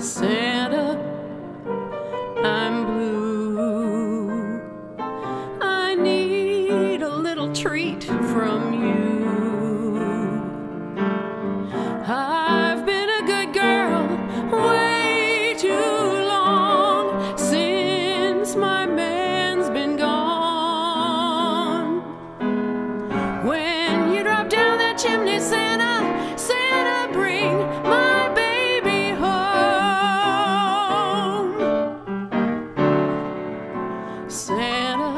Santa, I'm blue. I need a little treat from you. I've been a good girl way too long since my man's been gone. When you drop down that chimney, Santa. Santa,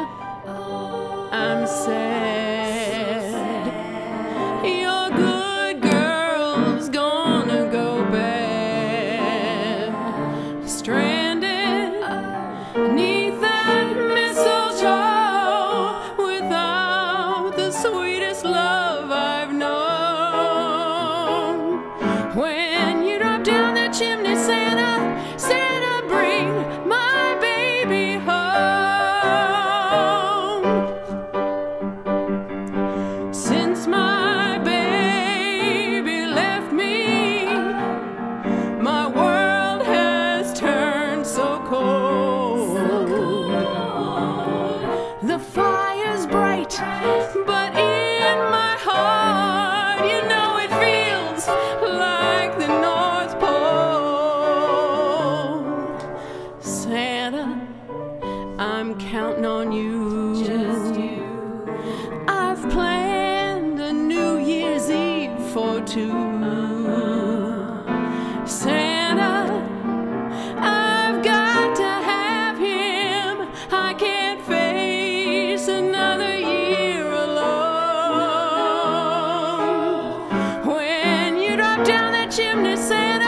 I'm counting on you. Just you. I've planned a New Year's Eve for two. Santa, I've got to have him. I can't face another year alone. When you drop down that chimney, Santa, Santa.